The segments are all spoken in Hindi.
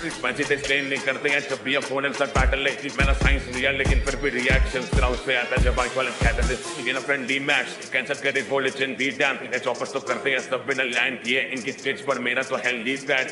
पंची से एक्सप्लेन नहीं करते हैं, जब भी फ़ोन सर पैटर्न बैटल मैंने साइंस लिया, लेकिन फिर भी रिएक्शन ग्राउंड आता है, जब आई कॉल कैटलिस्ट इन फ्रेंड डी मैच कैंसर करे बोले चिन बी डैम एच ऑफर्स तो करते हैं, सब बिना लैंड किए, इनकी स्टेज पर मेरा तो हेल्दी बैट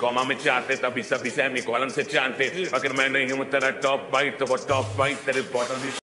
गोमा में चाहते, तभी सभी सैमी कॉलम से जानते। अगर मैं नहीं हूँ तेरा टॉप बाइट तो वो टॉप बाइट तेरे बॉटम